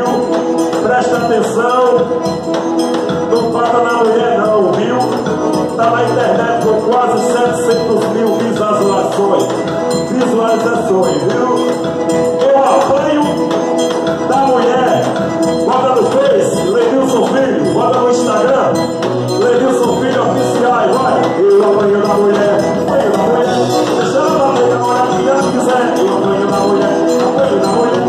viu? Presta atenção. Não fala na mulher não, viu? Tá na internet com quase 700 mil visualizações. Visualizações, viu? Eu apanho da mulher. Bota no Face, Lenilson Filho. Bota no Instagram, Lenilson Filho Oficiais. Vai, eu apanho da mulher. Apanho da mulher. Deixa ela bater a hora que ela quiser. Apanho da mulher. Apanho da mulher.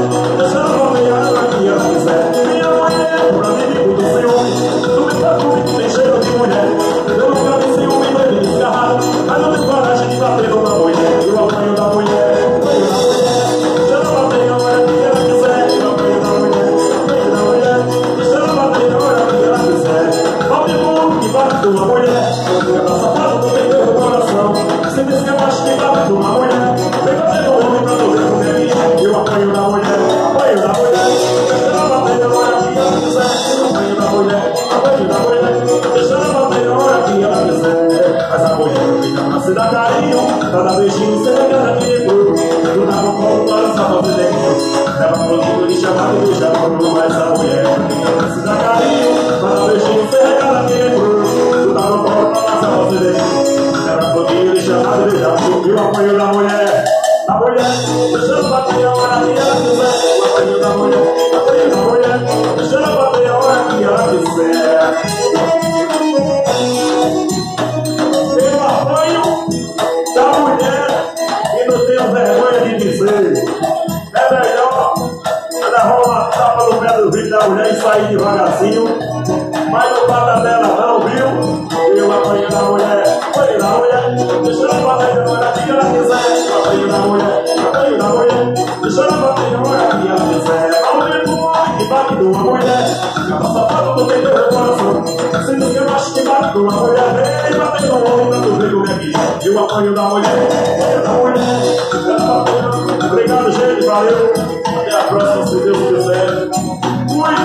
Pro livro de chamar e deixa pro Mas a mulher se dar carinho. Quiser. Eu apanho da mulher e não tenho Deixa ela bater na hora que ela quiser. A mulher do homem que bate numa mulher. Cada sapato não tem meu coração. Se diz que eu acho que bate mulher. Vem bater no homem como é que é. Eu apanho da mulher, da mulher. Obrigado, gente. Valeu. Até a próxima, se Deus quiser. Fui.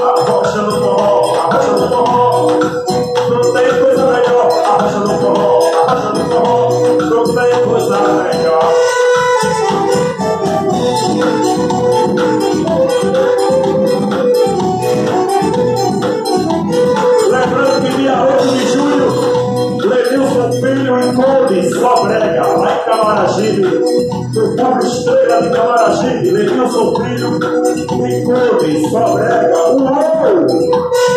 A rocha do forró, a rocha do forró. Não tem coisa melhor. A rocha do forró, a rocha do forró. Não tem coisa melhor. Conde, Sobrega, lá em Camaragibe, no Público Estrela de Camaragibe, Lenilson Filho Conde, Sobrega, uou!